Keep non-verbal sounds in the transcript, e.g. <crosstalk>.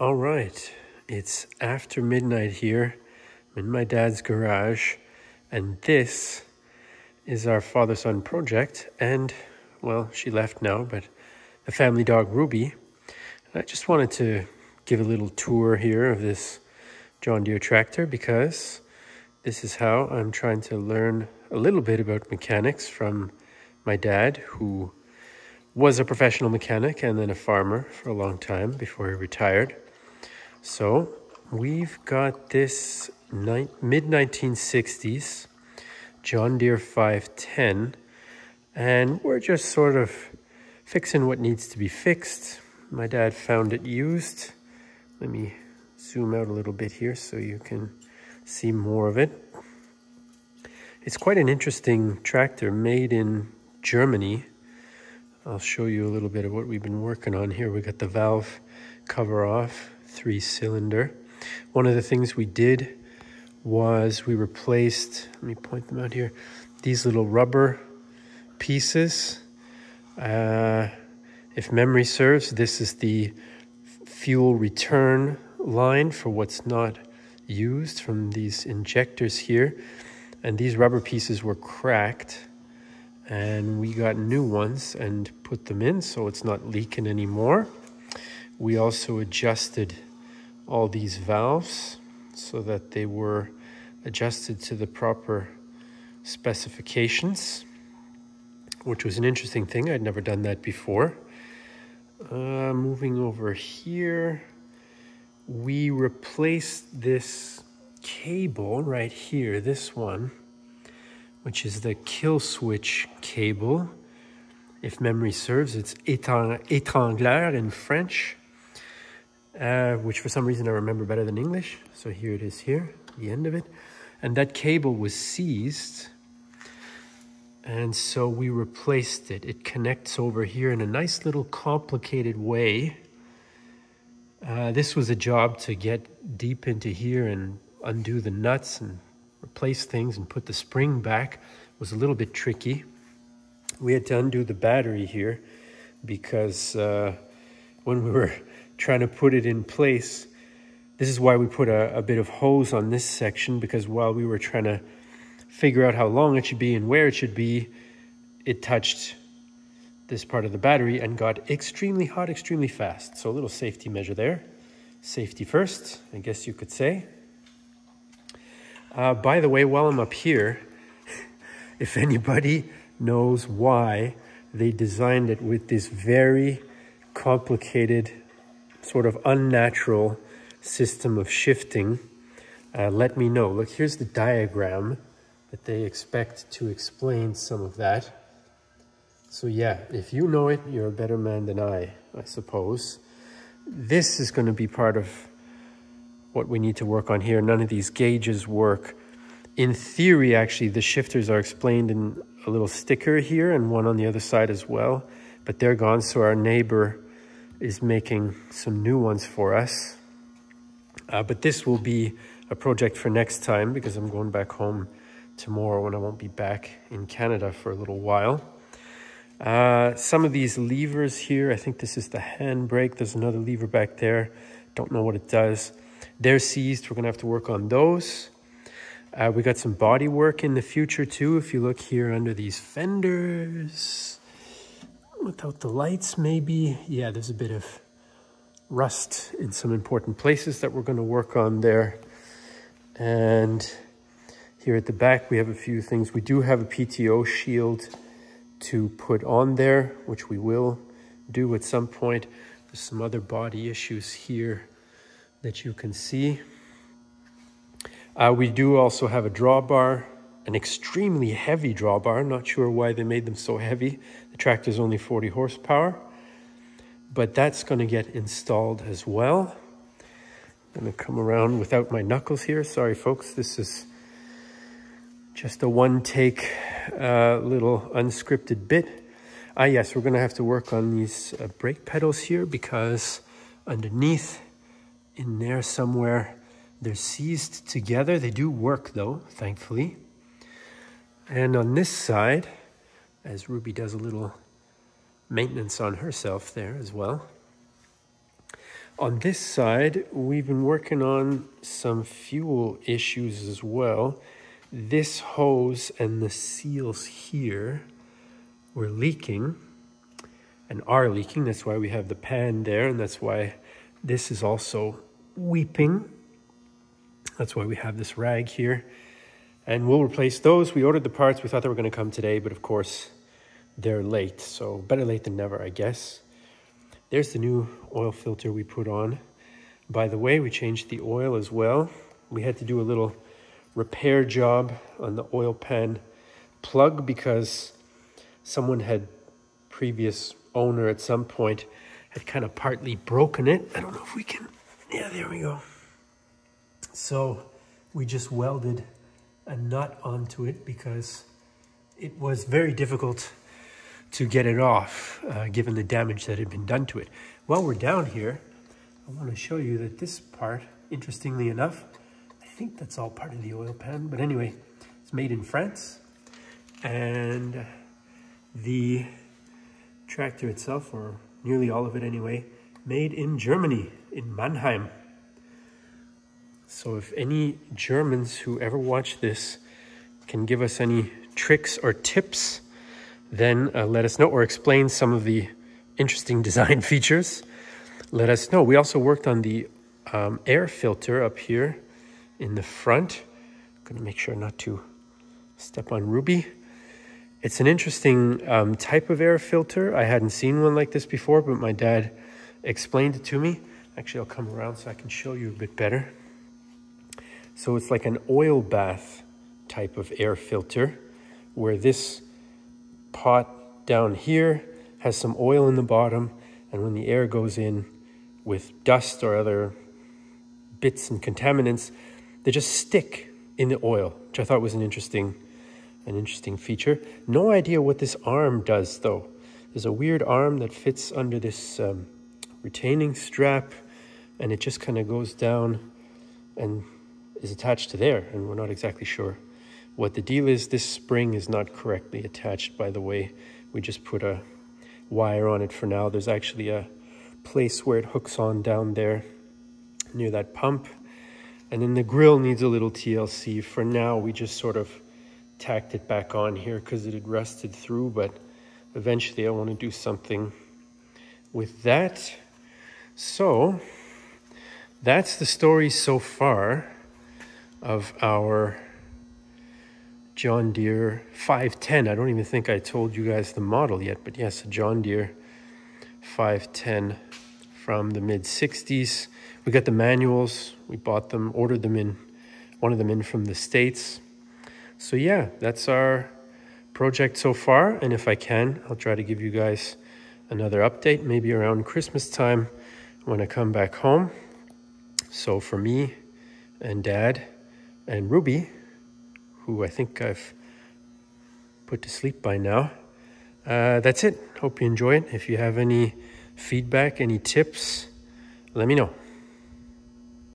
All right, it's after midnight here. I'm in my dad's garage, and this is our father son project. And well, she left now, but the family dog Ruby. And I just wanted to give a little tour here of this John Deere tractor because this is how I'm trying to learn a little bit about mechanics from my dad, who was a professional mechanic and then a farmer for a long time before he retired. So we've got this mid 1960s John Deere 510, and we're just sort of fixing what needs to be fixed. My dad found it used. Let me zoom out a little bit here so you can see more of it. It's quite an interesting tractor made in Germany. I'll show you a little bit of what we've been working on here. We got the valve cover off, three cylinder. One of the things we did was we replaced, let me point them out here, these little rubber pieces. Uh, if memory serves, this is the fuel return line for what's not used from these injectors here. And these rubber pieces were cracked and we got new ones and put them in so it's not leaking anymore. We also adjusted all these valves so that they were adjusted to the proper specifications, which was an interesting thing. I'd never done that before. Uh, moving over here, we replaced this cable right here, this one, which is the kill switch cable. If memory serves, it's étrangleur in French, uh, which for some reason I remember better than English. So here it is here, the end of it. And that cable was seized. And so we replaced it. It connects over here in a nice little complicated way. Uh, this was a job to get deep into here and undo the nuts and replace things and put the spring back was a little bit tricky. We had to undo the battery here because uh, when we were trying to put it in place, this is why we put a, a, bit of hose on this section because while we were trying to figure out how long it should be and where it should be, it touched this part of the battery and got extremely hot extremely fast. So a little safety measure there. Safety first, I guess you could say. Uh, by the way, while I'm up here, <laughs> if anybody knows why they designed it with this very complicated, sort of unnatural system of shifting, uh, let me know. Look, here's the diagram that they expect to explain some of that. So yeah, if you know it, you're a better man than I, I suppose. This is going to be part of what we need to work on here. None of these gauges work. In theory, actually, the shifters are explained in a little sticker here and one on the other side as well, but they're gone. So our neighbor is making some new ones for us. Uh, but this will be a project for next time because I'm going back home tomorrow and I won't be back in Canada for a little while. Uh, some of these levers here, I think this is the handbrake. There's another lever back there. Don't know what it does. They're seized. We're going to have to work on those. Uh, we got some body work in the future too. If you look here under these fenders, without the lights maybe. Yeah, there's a bit of rust in some important places that we're going to work on there. And here at the back, we have a few things. We do have a PTO shield to put on there, which we will do at some point. There's some other body issues here that you can see. Uh, we do also have a drawbar, an extremely heavy drawbar. Not sure why they made them so heavy. The tractor is only 40 horsepower, but that's going to get installed as well. I'm going to come around without my knuckles here. Sorry, folks. This is just a one take uh, little unscripted bit. Ah, yes, we're going to have to work on these uh, brake pedals here because underneath in there somewhere. They're seized together. They do work though, thankfully. And on this side, as Ruby does a little maintenance on herself there as well. On this side, we've been working on some fuel issues as well. This hose and the seals here were leaking and are leaking. That's why we have the pan there, and that's why this is also weeping. That's why we have this rag here. And we'll replace those. We ordered the parts. We thought they were going to come today, but of course, they're late. So better late than never, I guess. There's the new oil filter we put on. By the way, we changed the oil as well. We had to do a little repair job on the oil pan plug because someone had previous owner at some point had kind of partly broken it. I don't know if we can, yeah, there we go. So we just welded a nut onto it because it was very difficult to get it off, uh, given the damage that had been done to it. While we're down here, I want to show you that this part, interestingly enough, I think that's all part of the oil pan, but anyway, it's made in France. And the tractor itself, or nearly all of it anyway, made in Germany, in Mannheim. So if any Germans who ever watch this can give us any tricks or tips then uh, let us know or explain some of the interesting <laughs> design features. Let us know. We also worked on the um, air filter up here in the front. I'm gonna make sure not to step on Ruby. It's an interesting um, type of air filter. I hadn't seen one like this before, but my dad explained it to me. Actually, I'll come around so I can show you a bit better. So it's like an oil bath type of air filter where this pot down here has some oil in the bottom, and when the air goes in with dust or other bits and contaminants, they just stick in the oil, which I thought was an interesting, an interesting feature. No idea what this arm does though. There's a weird arm that fits under this um, retaining strap, and it just kind of goes down and is attached to there, and we're not exactly sure what the deal is, this spring is not correctly attached, by the way. We just put a wire on it for now. There's actually a place where it hooks on down there near that pump. And then the grill needs a little TLC. For now, we just sort of tacked it back on here because it had rusted through, but eventually I want to do something with that. So that's the story so far of our John Deere 510. I don't even think I told you guys the model yet, but yes, a John Deere 510 from the mid 60s. We got the manuals, we bought them, ordered them in, one of them in from the States. So, yeah, that's our project so far. And if I can, I'll try to give you guys another update, maybe around Christmas time when I come back home. So, for me and dad and Ruby, who I think I've put to sleep by now. Uh, that's it. Hope you enjoy it. If you have any feedback, any tips, let me know.